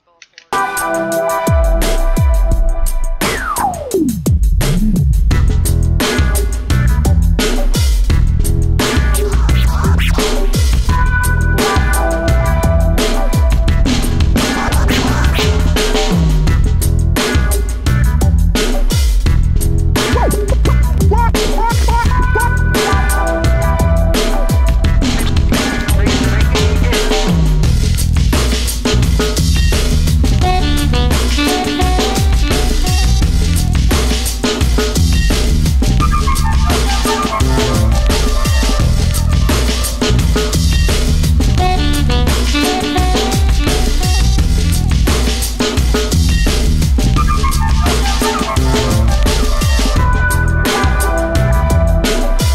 skull for.